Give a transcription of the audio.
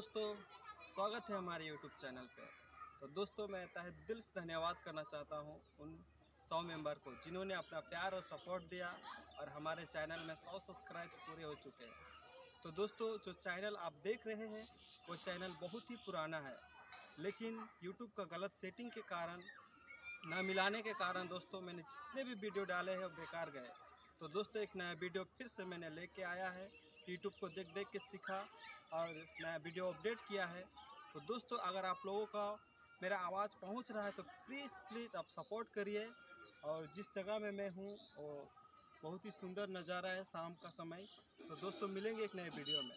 स्वागत है हमारे यूट्यूब चैनल पे। तो दोस्तों, मैं तहे दिल से धन्यवाद करना चाहता हूँ उन सौ मेंबर को जिन्होंने अपना प्यार और सपोर्ट दिया और हमारे चैनल में सौ सब्सक्राइब पूरे हो चुके हैं। तो दोस्तों, जो चैनल आप देख रहे हैं, वो चैनल बहुत ही पुराना है। लेकिन यूट्यूब का गलत सेटिंग के कारण, ना मिलाने के कारण दोस्तों, मैंने जितने भी वीडियो डाले हैं, वो बेकार गए। तो दोस्तों, एक नया वीडियो फिर से मैंने लेके आया है। यूट्यूब को देख देख के सीखा और नया वीडियो अपडेट किया है। तो दोस्तों, अगर आप लोगों का मेरा आवाज़ पहुँच रहा है तो प्लीज़ प्लीज़ आप सपोर्ट करिए। और जिस जगह में मैं हूँ, वो बहुत ही सुंदर नज़ारा है शाम का समय। तो दोस्तों, मिलेंगे एक नए वीडियो में।